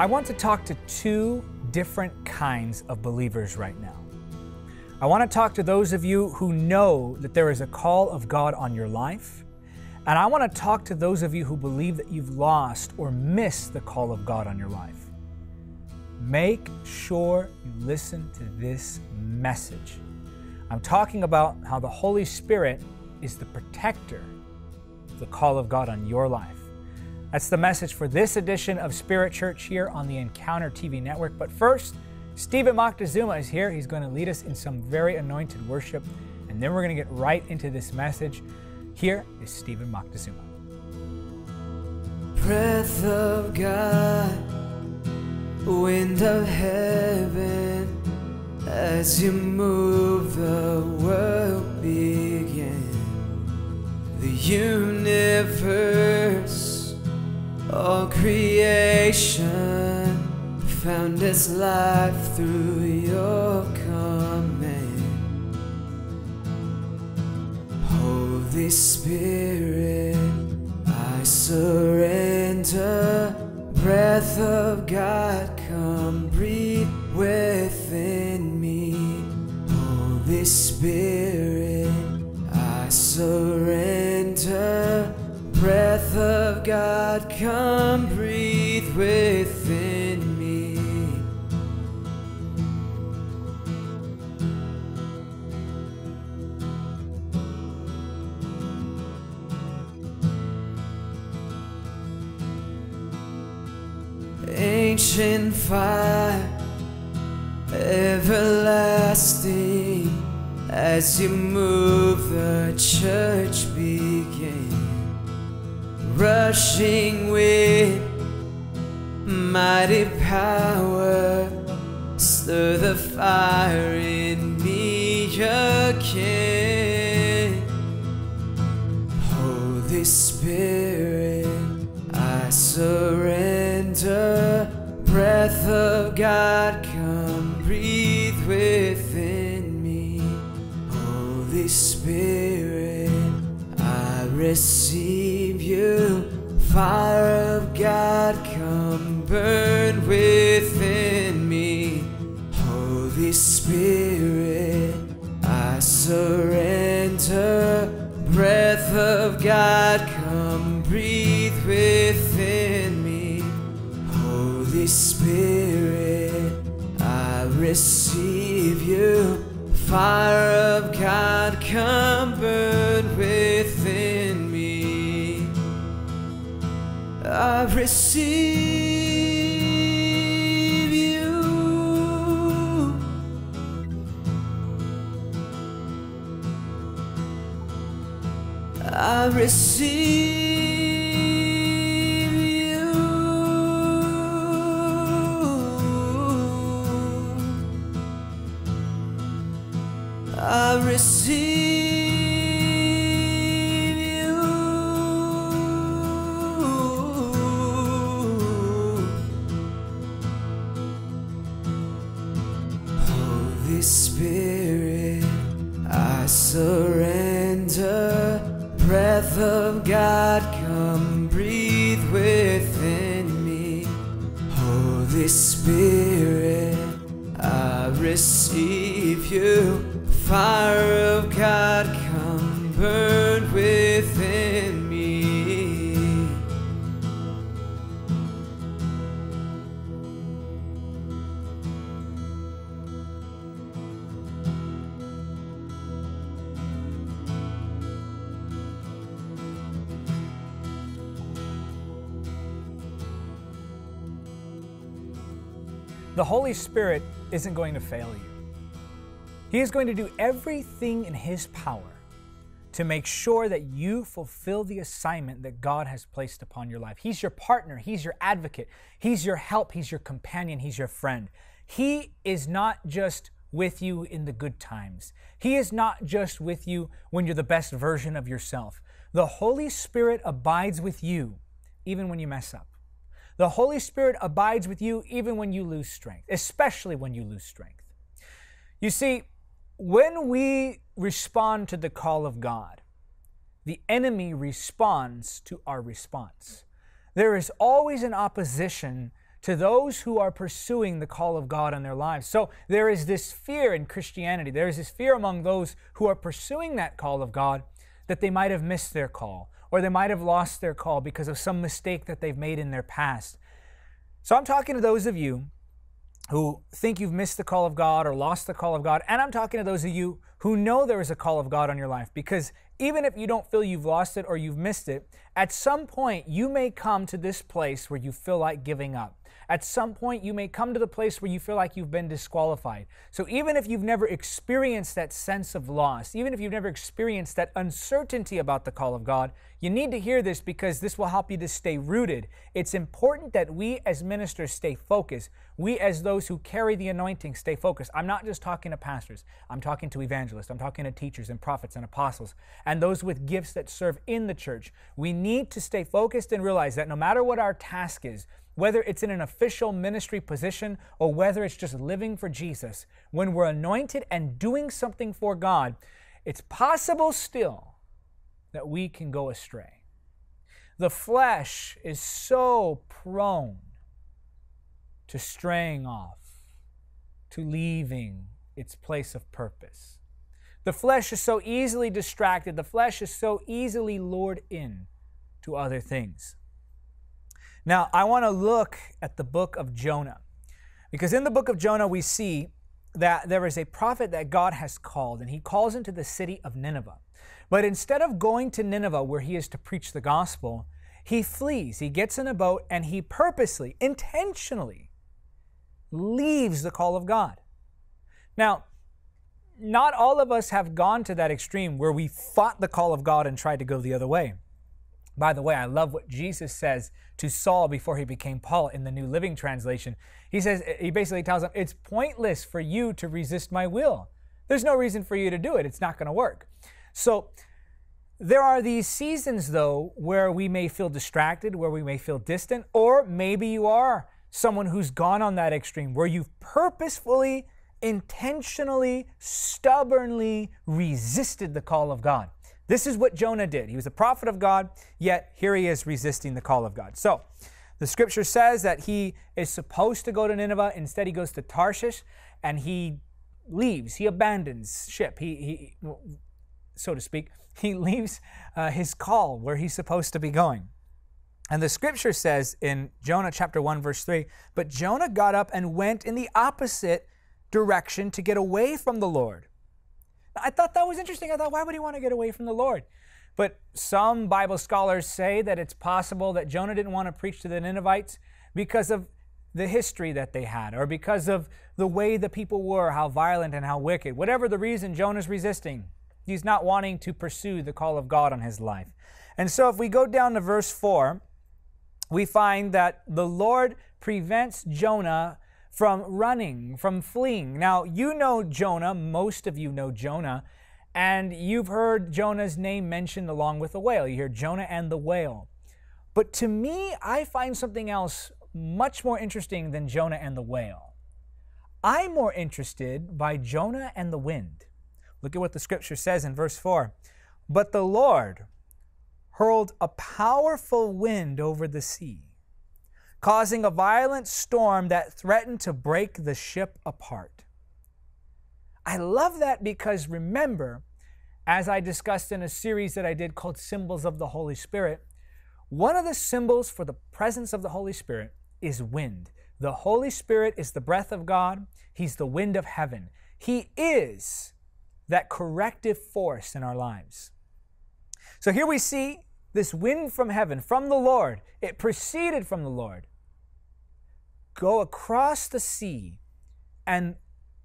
I want to talk to two different kinds of believers right now. I want to talk to those of you who know that there is a call of God on your life. And I want to talk to those of you who believe that you've lost or missed the call of God on your life. Make sure you listen to this message. I'm talking about how the Holy Spirit is the protector of the call of God on your life. That's the message for this edition of Spirit Church here on the Encounter TV network. But first, Steven Moctezuma is here. He's going to lead us in some very anointed worship, and then we're going to get right into this message. Here is Steven Moctezuma. Breath of God, wind of heaven, as you move, the world began. The universe, all creation found its life through your command. Holy Spirit, I surrender. Breath of God, come breathe within me. Holy Spirit, I surrender. God, come breathe within me. Ancient fire, everlasting, as you move, the church. Rushing wind, mighty power, stir the fire burn within me. Holy Spirit, of God, Holy Spirit isn't going to fail you. He is going to do everything in His power to make sure that you fulfill the assignment that God has placed upon your life. He's your partner, He's your advocate, He's your help, He's your companion, He's your friend. He is not just with you in the good times, He is not just with you when you're the best version of yourself. The Holy Spirit abides with you even when you mess up. The Holy Spirit abides with you even when you lose strength, especially when you lose strength. You see, when we respond to the call of God, the enemy responds to our response. There is always an opposition to those who are pursuing the call of God in their lives. So there is this fear in Christianity. There is this fear among those who are pursuing that call of God that they might have missed their call or they might have lost their call because of some mistake that they've made in their past. So I'm talking to those of you who think you've missed the call of God or lost the call of God, and I'm talking to those of you who know there is a call of God on your life because even if you don't feel you've lost it or you've missed it, at some point you may come to this place where you feel like giving up. At some point, you may come to the place where you feel like you've been disqualified. So, even if you've never experienced that sense of loss, even if you've never experienced that uncertainty about the call of God, you need to hear this because this will help you to stay rooted. It's important that we as ministers stay focused. We, as those who carry the anointing, stay focused. I'm not just talking to pastors, I'm talking to evangelists, I'm talking to teachers and prophets and apostles, and those with gifts that serve in the church. We need to stay focused and realize that no matter what our task is, whether it's in an official ministry position or whether it's just living for Jesus, when we're anointed and doing something for God, it's possible still that we can go astray. The flesh is so prone to straying off, to leaving its place of purpose. The flesh is so easily distracted, the flesh is so easily lured in to other things. Now, I want to look at the book of Jonah. Because in the book of Jonah, we see that there is a prophet that God has called, and he calls into the city of Nineveh. But instead of going to Nineveh, where he is to preach the gospel, he flees. He gets in a boat and he purposely, intentionally leaves the call of God. Now, not all of us have gone to that extreme where we fought the call of God and tried to go the other way. By the way, I love what Jesus says to Saul before he became Paul in the New Living Translation. He says, he basically tells him, it's pointless for you to resist my will. There's no reason for you to do it. It's not going to work. So, there are these seasons, though, where we may feel distracted, where we may feel distant, or maybe you are someone who's gone on that extreme, where you've purposefully, intentionally, stubbornly resisted the call of God. This is what Jonah did. He was a prophet of God, yet here he is resisting the call of God. So, the scripture says that he is supposed to go to Nineveh. Instead, he goes to Tarshish and he leaves. He abandons ship. He, he so to speak, he leaves uh, his call where he's supposed to be going. And the scripture says in Jonah chapter 1, verse 3 But Jonah got up and went in the opposite direction to get away from the Lord. I thought that was interesting. I thought, why would he want to get away from the Lord? But some Bible scholars say that it's possible that Jonah didn't want to preach to the Ninevites because of the history that they had, or because of the way the people were, how violent and how wicked. Whatever the reason, Jonah's resisting. He's not wanting to pursue the call of God on his life. And so if we go down to verse 4, we find that the Lord prevents Jonah from running, from fleeing. Now, you know Jonah, most of you know Jonah, and you've heard Jonah's name mentioned along with the whale. You hear Jonah and the whale. But to me, I find something else much more interesting than Jonah and the whale. I'm more interested by Jonah and the wind. Look at what the scripture says in verse 4. But the Lord hurled a powerful wind over the sea causing a violent storm that threatened to break the ship apart. I love that because remember, as I discussed in a series that I did called Symbols of the Holy Spirit, one of the symbols for the presence of the Holy Spirit is wind. The Holy Spirit is the breath of God, He's the wind of heaven. He is that corrective force in our lives. So here we see this wind from heaven, from the Lord. It proceeded from the Lord go across the sea and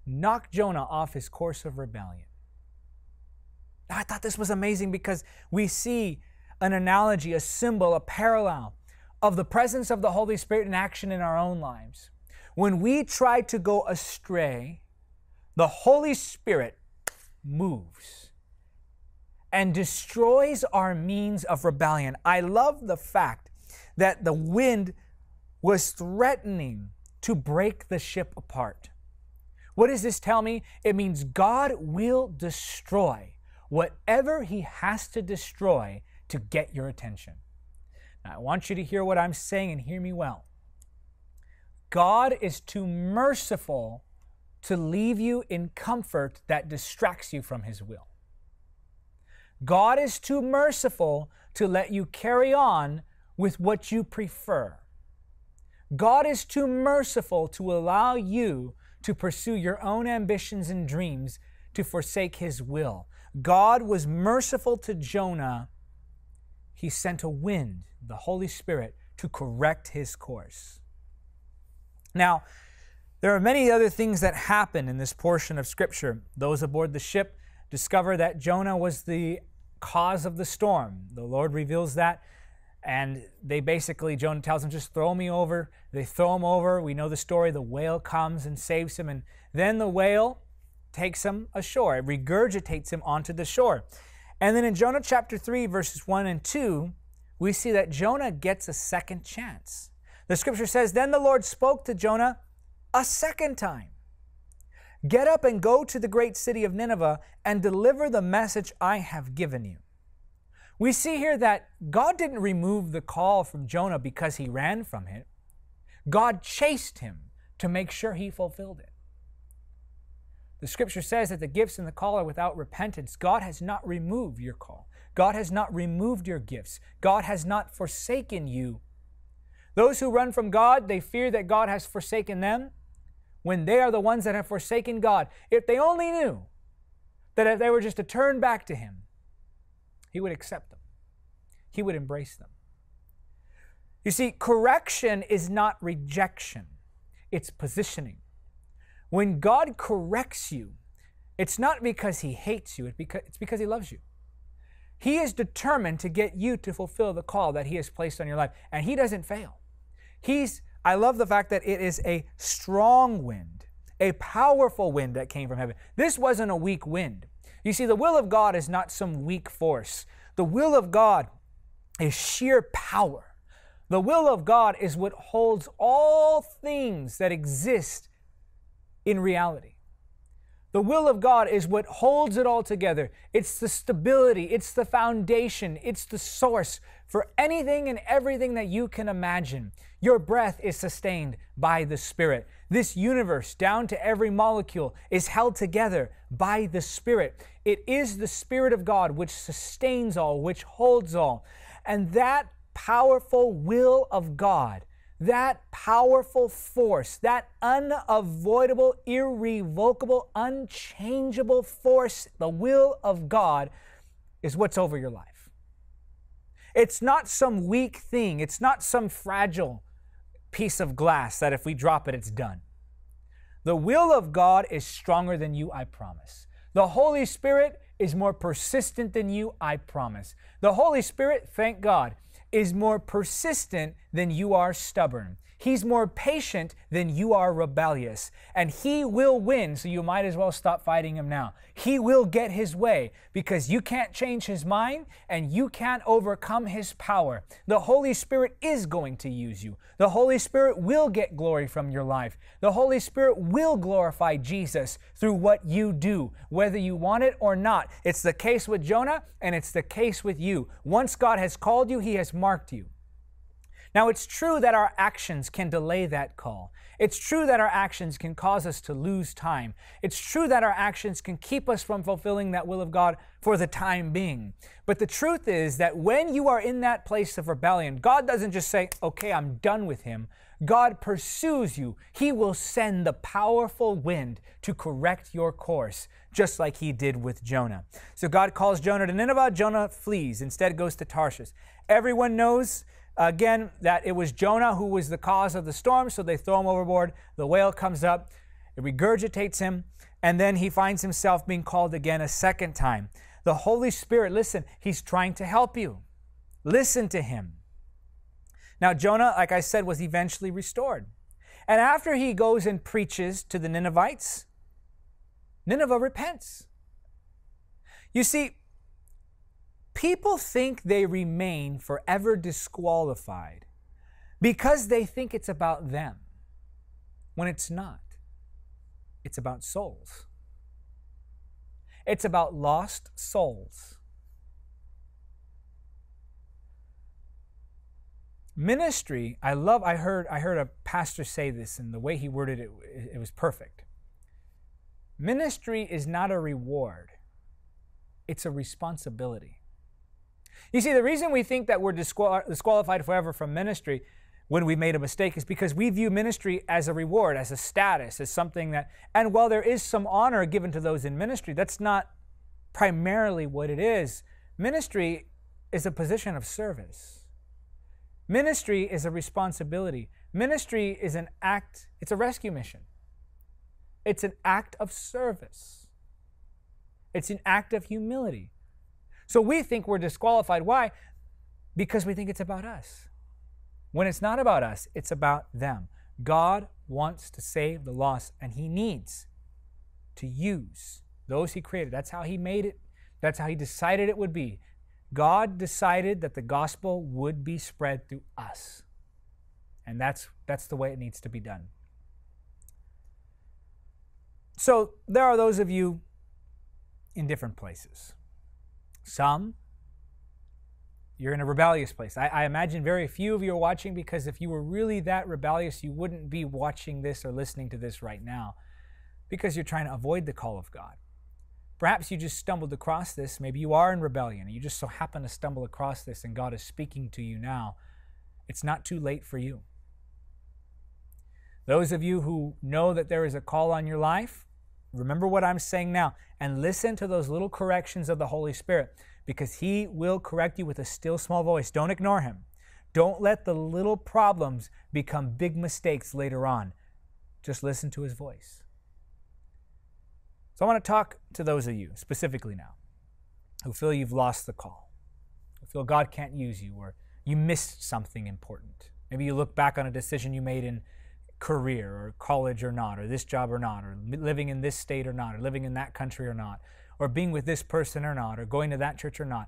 knock Jonah off his course of rebellion. I thought this was amazing because we see an analogy, a symbol, a parallel of the presence of the Holy Spirit in action in our own lives. When we try to go astray, the Holy Spirit moves and destroys our means of rebellion. I love the fact that the wind was threatening to break the ship apart. What does this tell me? It means God will destroy whatever He has to destroy to get your attention. Now, I want you to hear what I'm saying and hear me well. God is too merciful to leave you in comfort that distracts you from His will. God is too merciful to let you carry on with what you prefer. God is too merciful to allow you to pursue your own ambitions and dreams to forsake His will. God was merciful to Jonah. He sent a wind, the Holy Spirit, to correct his course. Now, there are many other things that happen in this portion of Scripture. Those aboard the ship discover that Jonah was the cause of the storm. The Lord reveals that, and they basically, Jonah tells them, just throw me over. They throw him over. We know the story. The whale comes and saves him, and then the whale takes him ashore. It regurgitates him onto the shore. And then in Jonah chapter 3, verses 1 and 2, we see that Jonah gets a second chance. The scripture says, Then the Lord spoke to Jonah a second time Get up and go to the great city of Nineveh and deliver the message I have given you. We see here that God didn't remove the call from Jonah because he ran from it. God chased him to make sure he fulfilled it. The scripture says that the gifts and the call are without repentance. God has not removed your call. God has not removed your gifts. God has not forsaken you. Those who run from God, they fear that God has forsaken them when they are the ones that have forsaken God. If they only knew that if they were just to turn back to Him, He would accept them, He would embrace them. You see, correction is not rejection, it's positioning. When God corrects you, it's not because he hates you, it's because, he loves you. He is determined to get you to fulfill the call that he has placed on your life, and he doesn't fail. He's I love the fact that it is a strong wind, a powerful wind that came from heaven. This wasn't a weak wind. You see, the will of God is not some weak force. The will of God is sheer power. The will of God is what holds all things that exist in reality. The will of God is what holds it all together. It's the stability, it's the foundation, it's the source for anything and everything that you can imagine. Your breath is sustained by the Spirit. This universe, down to every molecule, is held together by the Spirit. It is the Spirit of God which sustains all, which holds all. And that powerful will of God that powerful force, that unavoidable, irrevocable, unchangeable force, the will of God, is what's over your life. It's not some weak thing, it's not some fragile piece of glass that if we drop it, it's done. The will of God is stronger than you, I promise. The Holy Spirit is more persistent than you, I promise. The Holy Spirit, thank God, is more persistent than you are stubborn. He's more patient than you are rebellious. And he will win, so you might as well stop fighting him now. He will get his way because you can't change his mind and you can't overcome his power. The Holy Spirit is going to use you. The Holy Spirit will get glory from your life. The Holy Spirit will glorify Jesus through what you do, whether you want it or not. It's the case with Jonah and it's the case with you. Once God has called you, he has marked you. Now, it's true that our actions can delay that call. It's true that our actions can cause us to lose time. It's true that our actions can keep us from fulfilling that will of God for the time being. But the truth is that when you are in that place of rebellion, God doesn't just say, okay, I'm done with him. God pursues you. He will send the powerful wind to correct your course, just like he did with Jonah. So God calls Jonah to Nineveh. Jonah flees, instead goes to Tarshish. Everyone knows Again, that it was Jonah who was the cause of the storm, so they throw him overboard. The whale comes up, it regurgitates him, and then he finds himself being called again a second time. The Holy Spirit, listen, he's trying to help you. Listen to him. Now, Jonah, like I said, was eventually restored. And after he goes and preaches to the Ninevites, Nineveh repents. You see, People think they remain forever disqualified because they think it's about them, when it's not. It's about souls. It's about lost souls. Ministry, I love I heard I heard a pastor say this and the way he worded it it was perfect. Ministry is not a reward. It's a responsibility. You see, the reason we think that we're disqual- disqualified forever from ministry when we made a mistake is because we view ministry as a reward, as a status, as something that, and while there is some honor given to those in ministry, that's not primarily what it is. Ministry is a position of service. Ministry is a responsibility. Ministry is an act, it's a rescue mission. It's an act of service. It's an act of humility. So we think we're disqualified. Why? Because we think it's about us. When it's not about us, it's about them. God wants to save the lost, and He needs to use those He created. That's how He made it, that's how He decided it would be. God decided that the gospel would be spread through us. And that's, that's the way it needs to be done. So there are those of you in different places. Some, you're in a rebellious place. I, I, imagine very few of you are watching because if you were really that rebellious, you wouldn't be watching this or listening to this right now because you're trying to avoid the call of God. Perhaps you just stumbled across this. Maybe you are in rebellion you just so happen to stumble across this and God is speaking to you now. It's not too late for you. Those of you who know that there is a call on your life, Remember what I'm saying now and listen to those little corrections of the Holy Spirit because He will correct you with a still small voice. Don't ignore Him. Don't let the little problems become big mistakes later on. Just listen to His voice. So I want to talk to those of you specifically now who feel you've lost the call, who feel God can't use you, or you missed something important. Maybe you look back on a decision you made in career or college or not, or this job or not, or living in this state or not, or living in that country or not, or being with this person or not, or going to that church or not.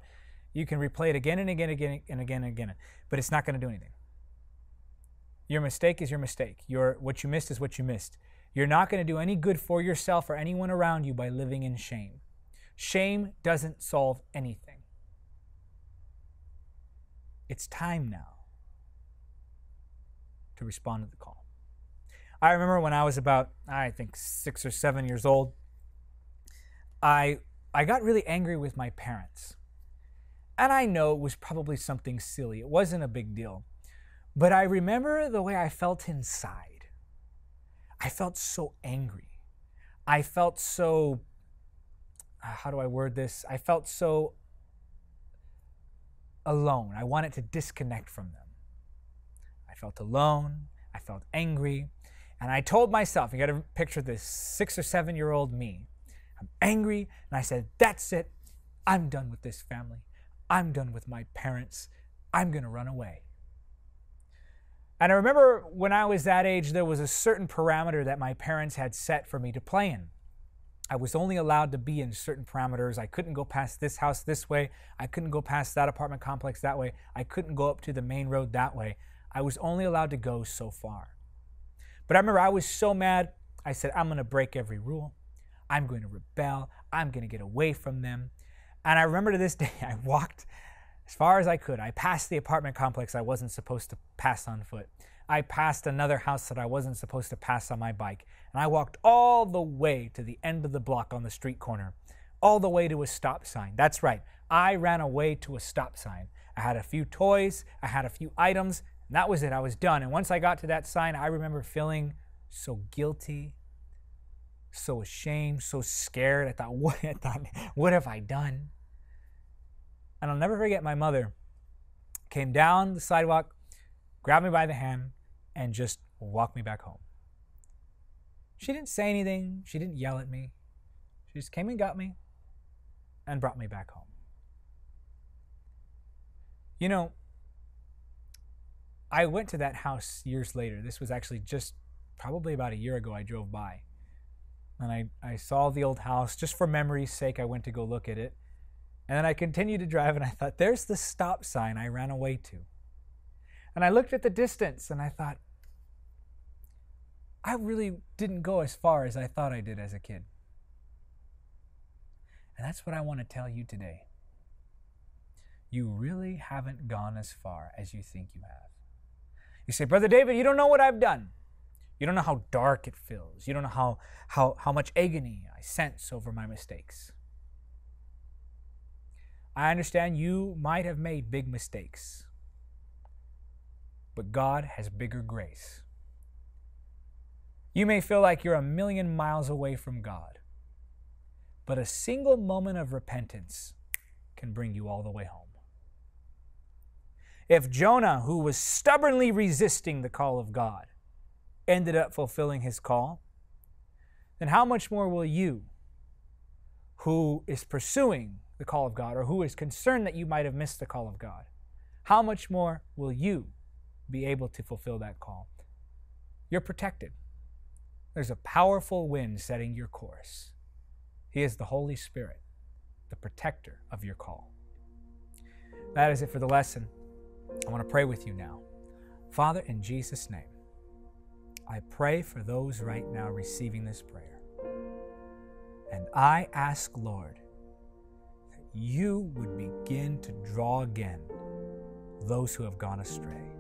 You can replay it again and again, and again and again and again, but it's not going to do anything. Your mistake is your mistake. Your what you missed is what you missed. You're not going to do any good for yourself or anyone around you by living in shame. Shame doesn't solve anything. It's time now to respond to the call. I remember when I was about, I think, six or seven years old, I, I got really angry with my parents. And I know it was probably something silly, it wasn't a big deal. But I remember the way I felt inside. I felt so angry. I felt so, uh, how do I word this? I felt so alone. I wanted to disconnect from them. I felt alone. I felt angry. And I told myself, you got to picture this six or seven year old me. I'm angry, and I said, That's it. I'm done with this family. I'm done with my parents. I'm going to run away. And I remember when I was that age, there was a certain parameter that my parents had set for me to play in. I was only allowed to be in certain parameters. I couldn't go past this house this way. I couldn't go past that apartment complex that way. I couldn't go up to the main road that way. I was only allowed to go so far. But I remember I was so mad, I said, I'm going to break every rule. I'm going to rebel. I'm going to get away from them. And I remember to this day, I walked as far as I could. I passed the apartment complex I wasn't supposed to pass on foot. I passed another house that I wasn't supposed to pass on my bike. And I walked all the way to the end of the block on the street corner, all the way to a stop sign. That's right, I ran away to a stop sign. I had a few toys, I had a few items, and that was it. I was done. And once I got to that sign, I remember feeling so guilty, so ashamed, so scared. I thought, what, I thought, what have I done? And I'll never forget my mother came down the sidewalk, grabbed me by the hand, and just walked me back home. She didn't say anything. She didn't yell at me. She just came and got me and brought me back home. You know, I went to that house years later. This was actually just probably about a year ago. I drove by and I, I saw the old house. Just for memory's sake, I went to go look at it. And then I continued to drive and I thought, there's the stop sign I ran away to. And I looked at the distance and I thought, I really didn't go as far as I thought I did as a kid. And that's what I want to tell you today. You really haven't gone as far as you think you have. You say, Brother David, you don't know what I've done. You don't know how dark it feels. You don't know how, how, how much agony I sense over my mistakes. I understand you might have made big mistakes, but God has bigger grace. You may feel like you're a million miles away from God, but a single moment of repentance can bring you all the way home. If Jonah, who was stubbornly resisting the call of God, ended up fulfilling his call, then how much more will you, who is pursuing the call of God or who is concerned that you might have missed the call of God, how much more will you be able to fulfill that call? You're protected. There's a powerful wind setting your course. He is the Holy Spirit, the protector of your call. That is it for the lesson. I want to pray with you now. Father, in Jesus' name, I pray for those right now receiving this prayer. And I ask, Lord, that you would begin to draw again those who have gone astray,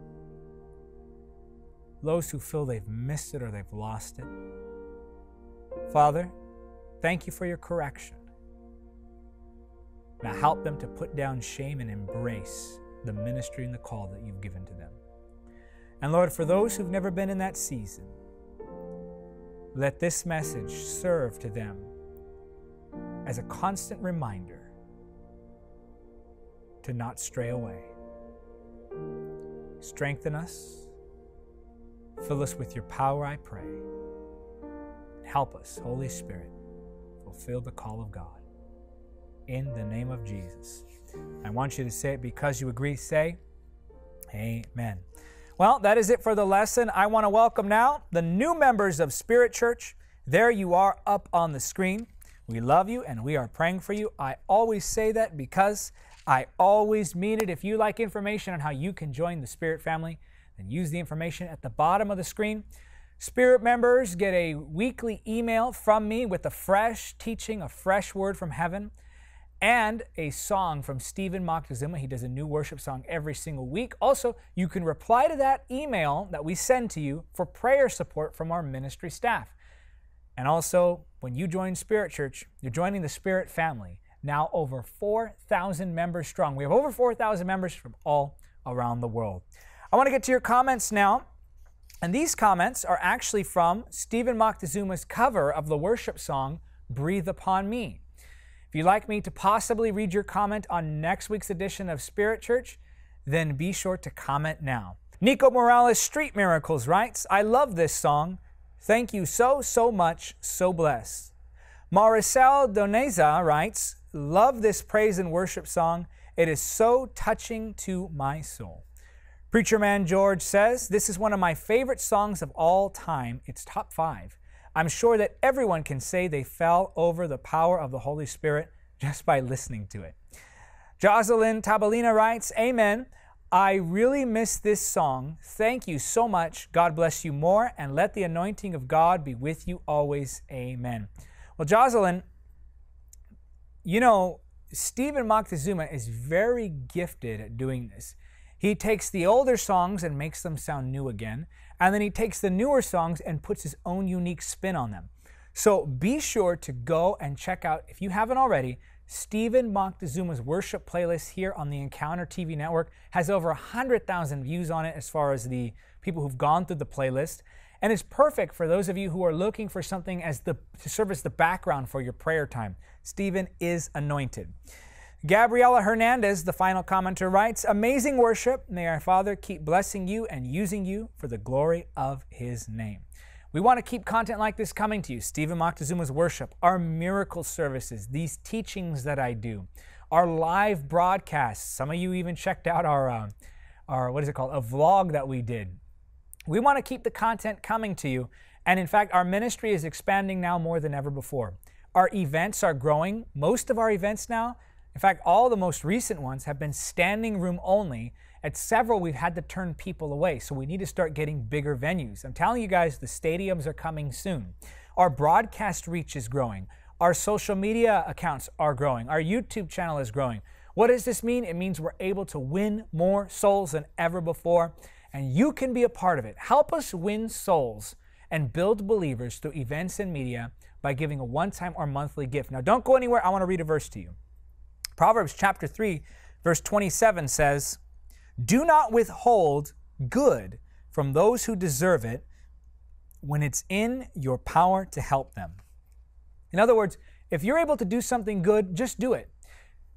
those who feel they've missed it or they've lost it. Father, thank you for your correction. Now help them to put down shame and embrace the ministry and the call that you've given to them. And Lord, for those who've never been in that season, let this message serve to them as a constant reminder to not stray away. Strengthen us. Fill us with your power, I pray. Help us, Holy Spirit, fulfill the call of God. In the name of Jesus. I want you to say it because you agree. Say, Amen. Well, that is it for the lesson. I want to welcome now the new members of Spirit Church. There you are up on the screen. We love you and we are praying for you. I always say that because I always mean it. If you like information on how you can join the Spirit family, then use the information at the bottom of the screen. Spirit members get a weekly email from me with a fresh teaching, a fresh word from heaven and a song from Steven Moctezuma. He does a new worship song every single week. Also, you can reply to that email that we send to you for prayer support from our ministry staff. And also, when you join Spirit Church, you're joining the Spirit family, now over 4,000 members strong. We have over 4,000 members from all around the world. I want to get to your comments now. And these comments are actually from Steven Moctezuma's cover of the worship song, Breathe Upon Me. If you'd like me to possibly read your comment on next week's edition of Spirit Church, then be sure to comment now. Nico Morales Street Miracles writes, I love this song. Thank you so, so much. So blessed. Maricel Doneza writes, Love this praise and worship song. It is so touching to my soul. Preacher Man George says, This is one of my favorite songs of all time. It's top five. I'm sure that everyone can say they fell over the power of the Holy Spirit just by listening to it. Jocelyn Tabalina writes, Amen. I really miss this song. Thank you so much. God bless you more, and let the anointing of God be with you always. Amen. Well, Jocelyn, you know, Steven Moctezuma is very gifted at doing this. He takes the older songs and makes them sound new again. And then he takes the newer songs and puts his own unique spin on them. So be sure to go and check out, if you haven't already, Steven Moctezuma's worship playlist here on the Encounter TV network has over 100,000 views on it as far as the people who've gone through the playlist. And it's perfect for those of you who are looking for something as the to serve as the background for your prayer time. Steven is anointed. Gabriela Hernandez, the final commenter, writes Amazing worship. May our Father keep blessing you and using you for the glory of His name. We want to keep content like this coming to you. Steven Moctezuma's worship, our miracle services, these teachings that I do, our live broadcasts. Some of you even checked out our, uh, our what is it called, a vlog that we did. We want to keep the content coming to you. And in fact, our ministry is expanding now more than ever before. Our events are growing. Most of our events now in fact, all the most recent ones have been standing room only. At several, we've had to turn people away, so we need to start getting bigger venues. I'm telling you guys, the stadiums are coming soon. Our broadcast reach is growing. Our social media accounts are growing. Our YouTube channel is growing. What does this mean? It means we're able to win more souls than ever before. and you can be a part of it. Help us win souls and build believers through events and media by giving a one time or monthly gift. Now, don't go anywhere. I want to read a verse to you. Proverbs chapter 3, verse 27 says, Do not withhold good from those who deserve it when it's in your power to help them. In other words, if you're able to do something good, just do it.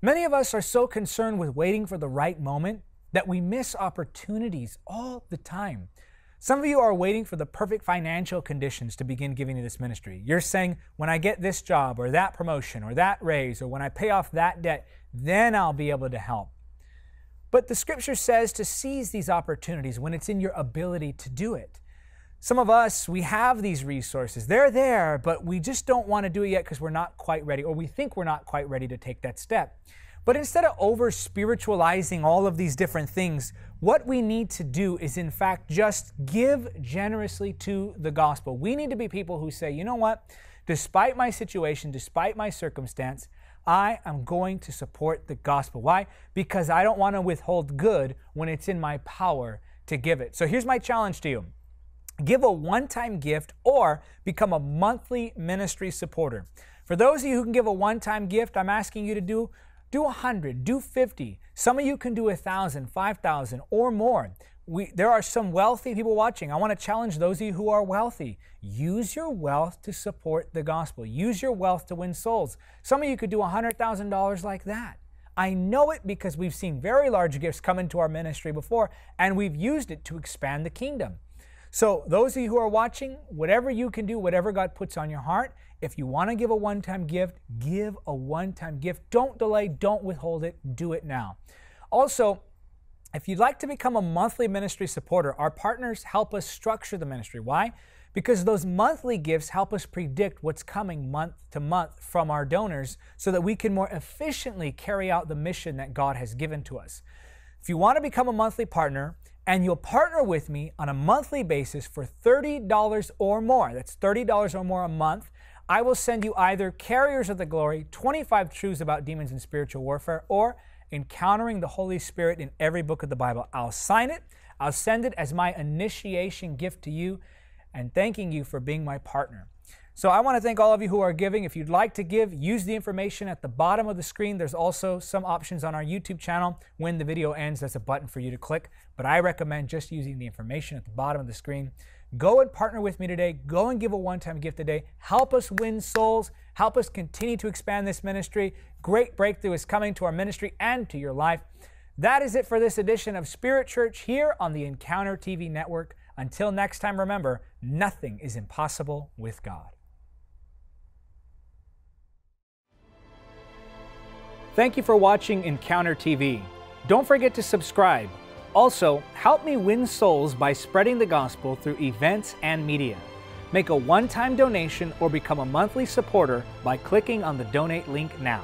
Many of us are so concerned with waiting for the right moment that we miss opportunities all the time. Some of you are waiting for the perfect financial conditions to begin giving to this ministry. You're saying, when I get this job or that promotion or that raise or when I pay off that debt, then I'll be able to help. But the scripture says to seize these opportunities when it's in your ability to do it. Some of us, we have these resources. They're there, but we just don't want to do it yet because we're not quite ready, or we think we're not quite ready to take that step. But instead of over spiritualizing all of these different things, what we need to do is, in fact, just give generously to the gospel. We need to be people who say, you know what? Despite my situation, despite my circumstance, I am going to support the gospel. Why? Because I don't want to withhold good when it's in my power to give it. So here's my challenge to you give a one time gift, or become a monthly ministry supporter. For those of you who can give a one time gift, I'm asking you to do do 100, do 50. Some of you can do 1,000, 5,000 or more. We, there are some wealthy people watching. I want to challenge those of you who are wealthy. Use your wealth to support the gospel. Use your wealth to win souls. Some of you could do $100,000 like that. I know it because we've seen very large gifts come into our ministry before, and we've used it to expand the kingdom. So, those of you who are watching, whatever you can do, whatever God puts on your heart, if you want to give a one time gift, give a one time gift. Don't delay, don't withhold it, do it now. Also, if you'd like to become a monthly ministry supporter, our partners help us structure the ministry. Why? Because those monthly gifts help us predict what's coming month to month from our donors so that we can more efficiently carry out the mission that God has given to us. If you want to become a monthly partner, and you'll partner with me on a monthly basis for $30 or more. That's $30 or more a month. I will send you either Carriers of the Glory, 25 Truths About Demons and Spiritual Warfare, or Encountering the Holy Spirit in every book of the Bible. I'll sign it, I'll send it as my initiation gift to you, and thanking you for being my partner. So I want to thank all of you who are giving. If you'd like to give, use the information at the bottom of the screen. There's also some options on our YouTube channel. When the video ends, there's a button for you to click. But I recommend just using the information at the bottom of the screen. Go and partner with me today. Go and give a one time gift today. Help us win souls. Help us continue to expand this ministry. Great breakthrough is coming to our ministry and to your life. That is it for this edition of Spirit Church here on the Encounter TV network. Until next time, remember, nothing is impossible with God. Thank you for watching Encounter TV. Don't forget to subscribe. Also, help me win souls by spreading the gospel through events and media. Make a one time donation or become a monthly supporter by clicking on the donate link now.